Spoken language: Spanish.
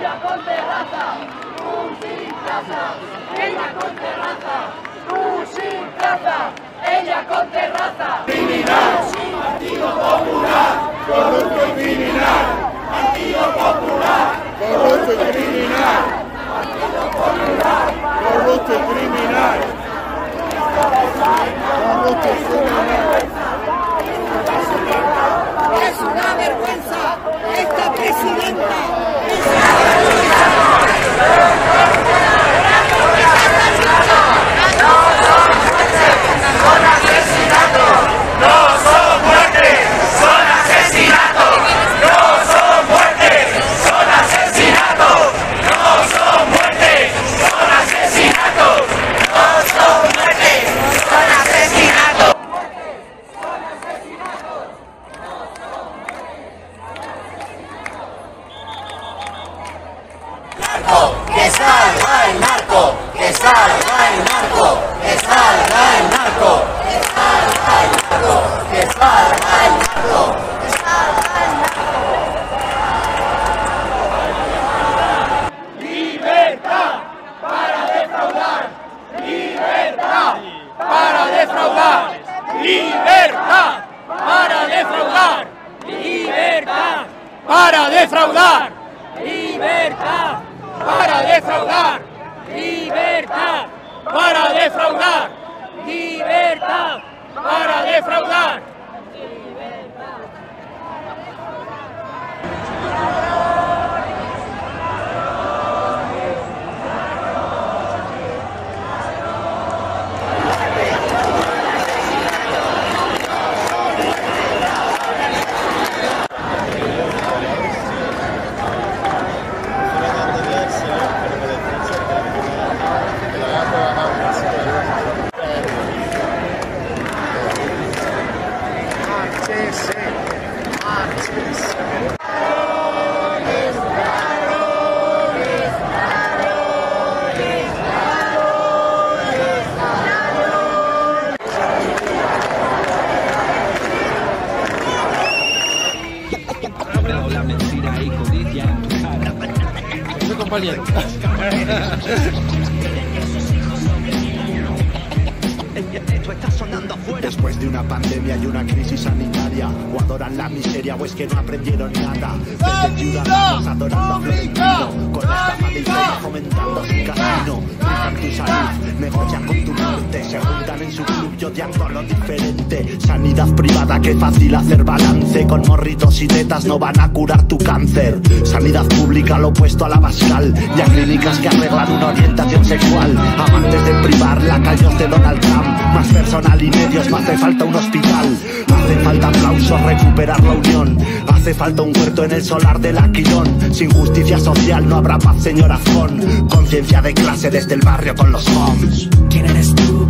Ella con terraza, tú sin plaza. Ella con terraza, tú sin plaza. Ella con terraza. Criminal, Partido Popular, corrupto criminal. Partido Popular, corrupto y criminal. Partido Popular, corrupto y criminal. Corrupto y criminal. Es una vergüenza esta presidenta. que salga el narco, que salga el narco, que salga el narco, que salga el narco, que salga el narco, que salga el narco. Libertad para defraudar. Libertad para defraudar. Libertad para defraudar. Libertad para defraudar. Libertad para defraudar. Libertad para defraudar. Libertad para defraudar. Después de una pandemia y una crisis sanitaria, o adoran la miseria o es que no aprendieron nada. Venden ciudadanos adorando a Florentino, con la estafa del poder fomentando salud, negocian con se juntan en su club y odian con lo diferente. Sanidad privada, que fácil hacer balance, con morritos y tetas no van a curar tu cáncer. Sanidad pública, lo opuesto a la bascal, y a clínicas que arreglan una orientación sexual. Amantes de privar la callos de Donald Trump, más personal y medios, no hace falta un hospital. Falta aplausos, recuperar la unión. Hace falta un huerto en el solar del Aquilón. Sin justicia social no habrá paz, señor Azón. Conciencia de clase desde el barrio con los homes. ¿Quién eres tú